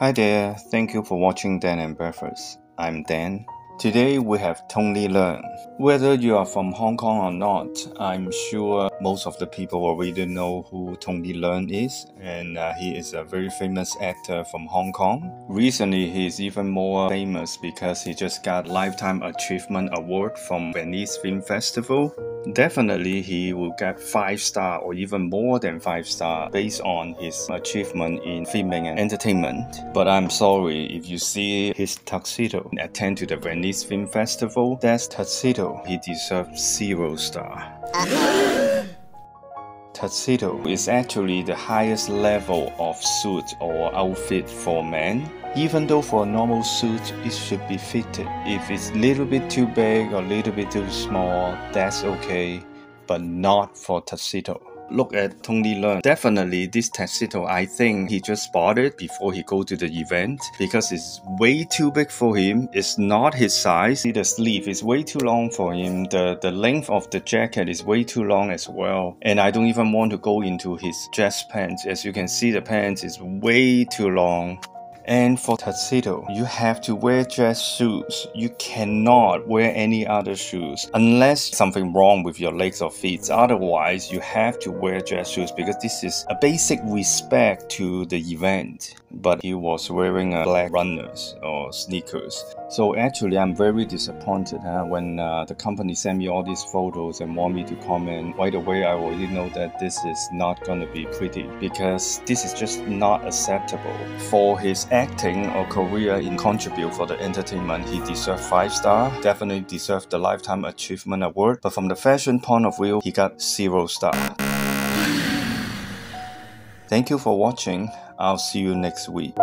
Hi there, thank you for watching Dan and Breakfast. I'm Dan. Today we have Tony Leung. Whether you are from Hong Kong or not, I'm sure most of the people already know who Tony Leung is, and uh, he is a very famous actor from Hong Kong. Recently, he is even more famous because he just got Lifetime Achievement Award from Venice Film Festival. Definitely, he will get five star or even more than five star based on his achievement in filming and entertainment. But I'm sorry if you see his tuxedo attend to the Venice Film Festival. That's tuxedo. He deserves zero star. Tuxedo is actually the highest level of suit or outfit for men. Even though for a normal suit it should be fitted. If it's a little bit too big or a little bit too small, that's okay, but not for tuxedo look at Tony Leung. Definitely this tuxedo, I think he just bought it before he go to the event because it's way too big for him. It's not his size. See the sleeve is way too long for him. The, the length of the jacket is way too long as well. And I don't even want to go into his dress pants. As you can see, the pants is way too long. And for tuxedo, you have to wear dress shoes. You cannot wear any other shoes unless something wrong with your legs or feet. Otherwise, you have to wear dress shoes because this is a basic respect to the event. But he was wearing a black runners or sneakers. So actually, I'm very disappointed huh? when uh, the company sent me all these photos and want me to comment. Right away, I already know that this is not gonna be pretty because this is just not acceptable for his acting or career in contribute for the entertainment, he deserved 5 star, definitely deserved the Lifetime Achievement Award, but from the fashion point of view, he got 0 star. Thank you for watching. I'll see you next week.